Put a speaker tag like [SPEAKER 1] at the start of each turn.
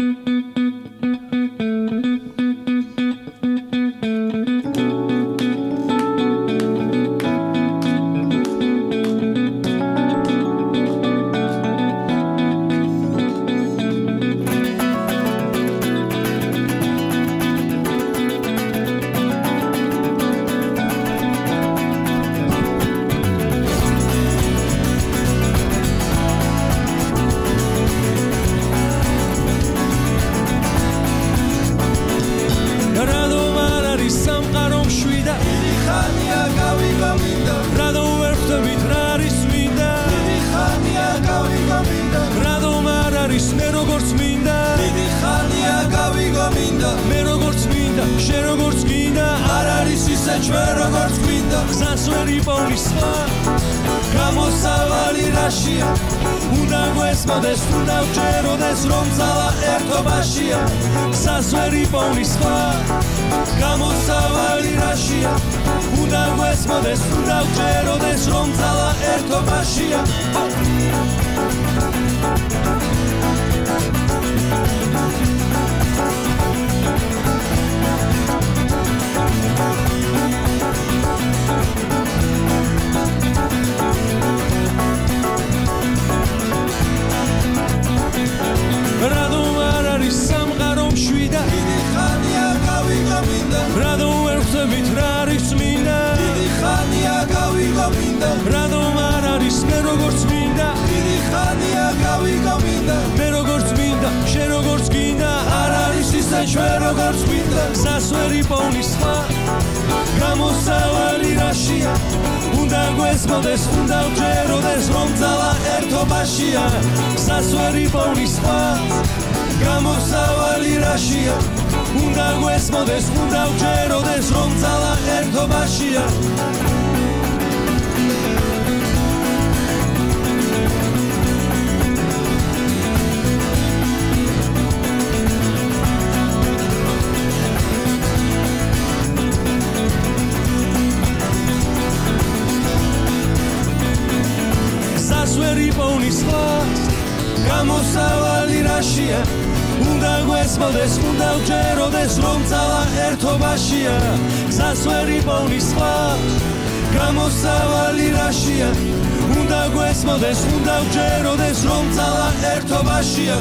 [SPEAKER 1] Mm-hmm. ჩვენ როგორც გვინდა. გასვერი პოლიცა გამოსავალი რაშია. უნდა გვესმოდეს უნდა ვჯეროდეს რომ ძალა ერთობაშია. გასვერი პოლიცა გამოსავალი რაშია. უნდა გვესმოდეს უნდა ვჯეროდეს რომ ძალა ერთობაშია ჩვენ როგორც გვინდა სასვერი პონისა გამოსავალი რაშია. უნდა გვესმოდეს უნდა ვჯეროდეს რომ ძალა ერთობაშია. სასვერი პონისა გამოსავალი რაშია. უნდა გვესმოდეს უნდა ვჯეროდეს რომ ძალა ერთობაშია. გამოსავალი რაშია უნდა გვესმოდეს უნდა ვჯეროდეს რომ ძალა ერთობაშია. გასვერი პოვნის ხვა გამოსავალი რაშია. უნდა გვესმოდეს უნდა ვჯეროდეს რომ ძალა ერთობაშია